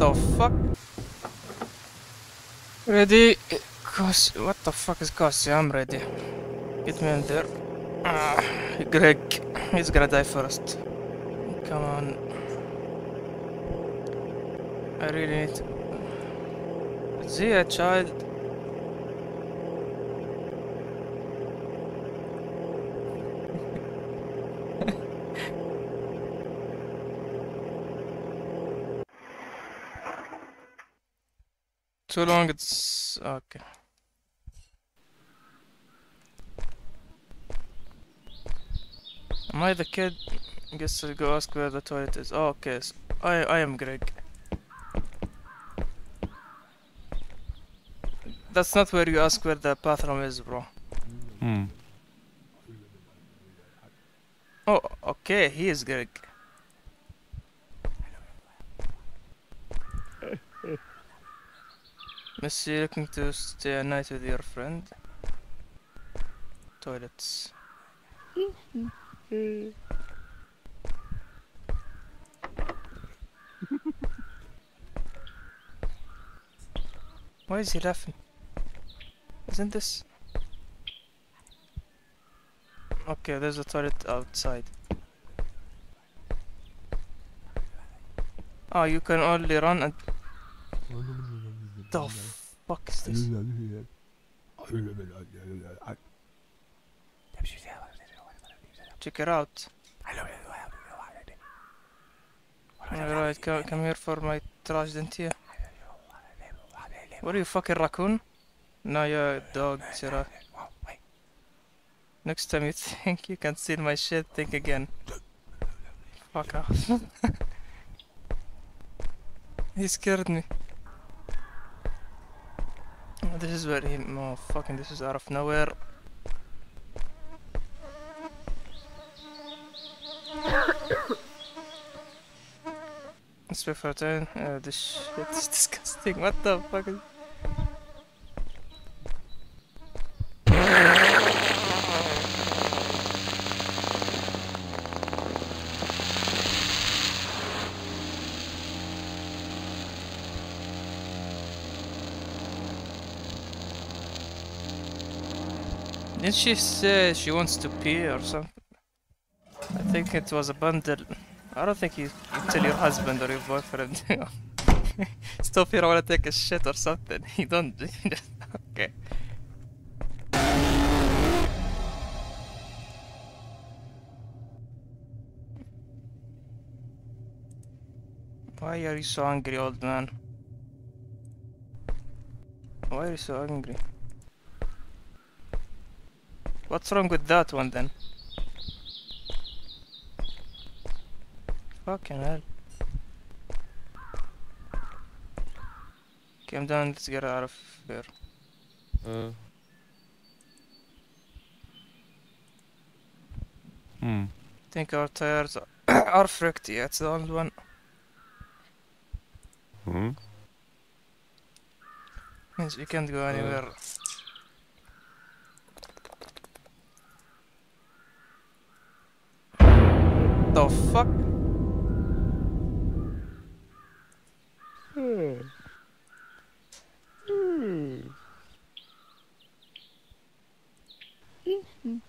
the fuck? Ready? Cos what the fuck is Cosy? I'm ready. Get me in there. Ah, Greg, he's gonna die first. Come on. I really need to... Is he a child? Too long, it's... okay. Am I the kid? I guess I'll go ask where the toilet is. Oh, okay. So I, I am Greg. That's not where you ask where the bathroom is, bro. Hmm. Oh, okay, he is Greg. Missy looking to stay a night with your friend? Toilets. Why is he laughing? Isn't this... Okay, there's a toilet outside. Oh, you can only run and... The fuck is this? Check it out. Alright, come, here for my trash dentine. What are you, fucking raccoon? No, you're a dog, Sarah. Next time you think you can steal my shit, think again. Fuck off. he scared me. This is where he. Oh, fucking, this is out of nowhere. Let's wait. Uh, this shit is disgusting. What the fuck is. Didn't she say she wants to pee or something? I think it was a bundle. I don't think you, you tell your husband or your boyfriend. Stop here, I wanna take a shit or something. You don't. okay. Why are you so angry, old man? Why are you so angry? What's wrong with that one then? Fucking hell. Okay, I'm done. Let's get out of here. Uh. Hmm. think our tires are fricked. Yeah, it's the only one. Hmm. Means we can't go anywhere. The fuck?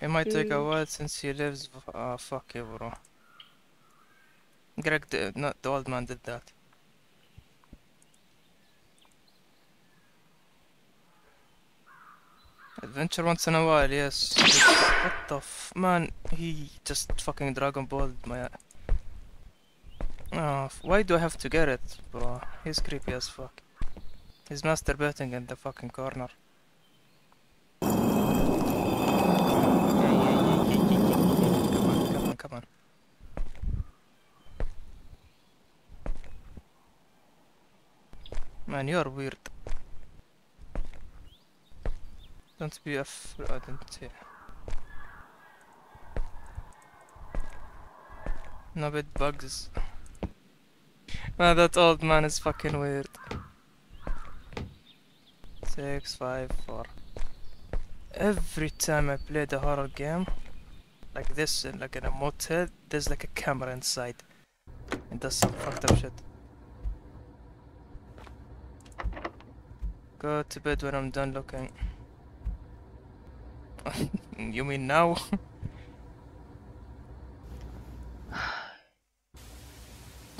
It might take a while since he lives. Ah, fuck you, bro. Greg, did, not the old man, did that. Adventure once in a while, yes. what the f- man? He just fucking Dragon Balled my. Oh, why do I have to get it, bro? He's creepy as fuck. He's masturbating in the fucking corner. Come on, come on, come on. Man, you're weird. Don't be afraid. I don't see. No bit bugs. Man, that old man is fucking weird. Six, five, four. Every time I play the horror game, like this, in like in a motel, there's like a camera inside. It does some fucked up shit. Go to bed when I'm done looking. you mean now?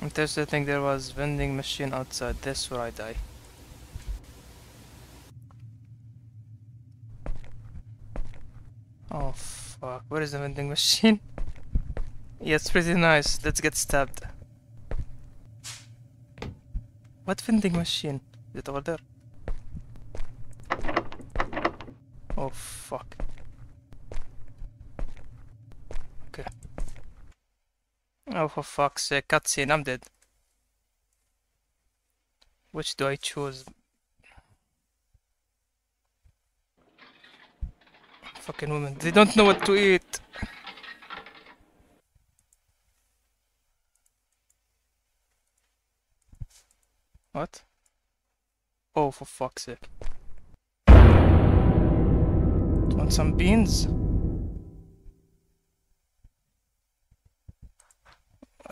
I'm I think there was vending machine outside. This where I die. Oh fuck, where is the vending machine? yeah, it's pretty nice. Let's get stabbed. What vending machine? Is it over there? Oh fuck. Okay. Oh for fuck's sake, cutscene, I'm dead. Which do I choose? Fucking women, they don't know what to eat. What? Oh, for fuck's sake. Want some beans?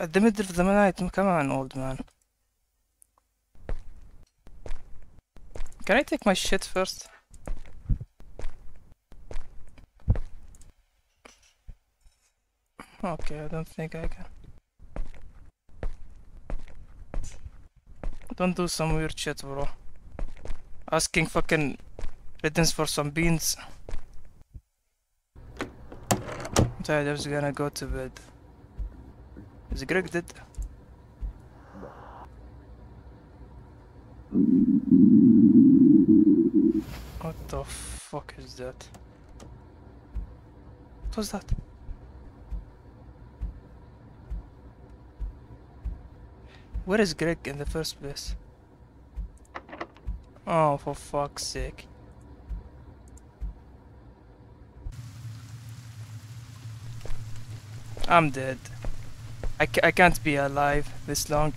At the middle of the night, come on, old man. Can I take my shit first? Okay, I don't think I can. Don't do some weird shit, bro. Asking fucking riddance for some beans. I'm tired, I was gonna go to bed. Is Greg dead? What the fuck is that? What was that? Where is Greg in the first place? Oh, for fuck's sake. I'm dead. I, I can't be alive this long.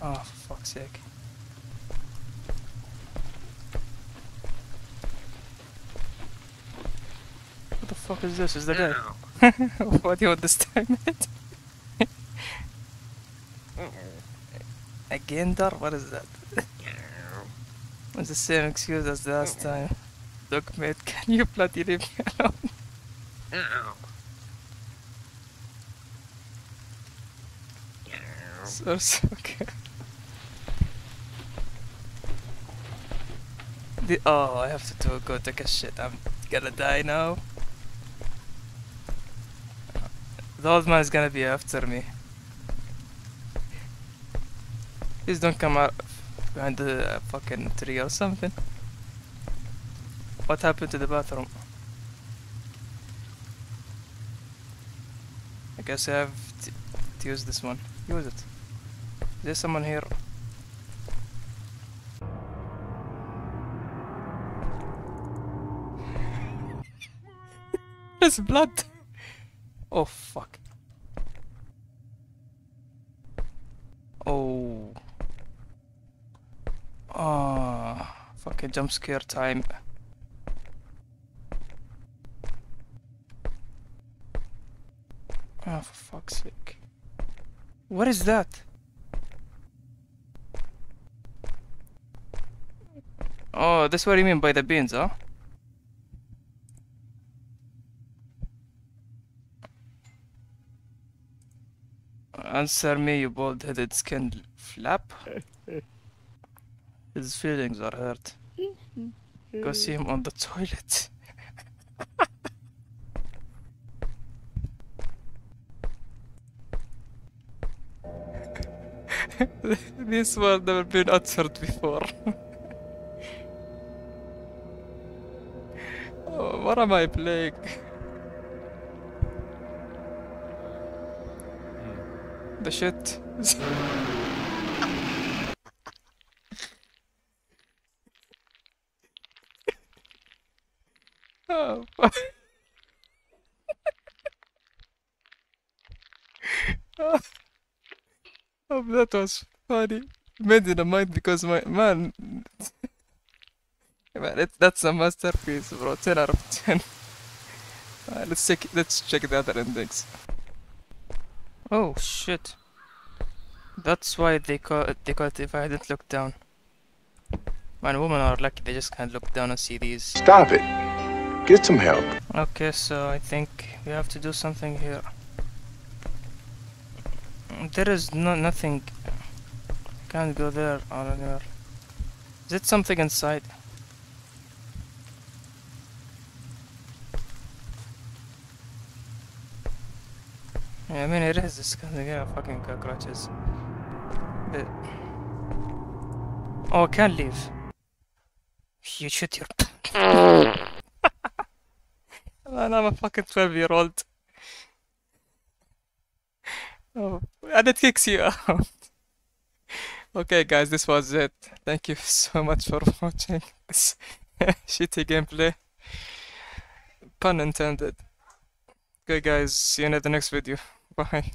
Oh, for fuck's sake. What the fuck is this? Is the guy? what do you want this time? Again, Dar? What is that? It's the same excuse as the last time. Look, mate, can you bloody leave me alone? so, so okay. The, oh, I have to do, go take a shit. I'm gonna die now. The old man is gonna be after me. Please don't come out behind the fucking tree or something. What happened to the bathroom? I guess I have to, use this one. Use it. Is there someone here? There's blood! Oh fuck. Oh. Ah, fucking jump scare time. Oh, for fuck's sake. What is that? Oh, that's what you mean by the beans, huh? Answer me, you bald-headed skinned flap. His feelings are hurt. Go see him on the toilet. this word never been uttered before. oh, what am I playing? Hmm. The shit. oh, fuck. Oh. Oh. That was funny. Made in a mind because my man, man, it, that's a masterpiece, bro. Ten out of ten. Uh, let's check. Let's check the other endings. Oh shit! That's why they call it, they call it if I didn't look down. Man, women are lucky they just can't look down and see these. Stop it. Get some help. Okay, so I think we have to do something here. There is no nothing. I can't go there or anywhere. Is it something inside? Yeah, I mean it is. It's kind of yeah, fucking cockroaches. But oh, I can't leave. You shoot your. Man, I'm a fucking 12 year old. Oh, and it kicks you out. okay, guys, this was it. Thank you so much for watching this shitty gameplay. Pun intended. Okay, guys, see you in the next video. Bye.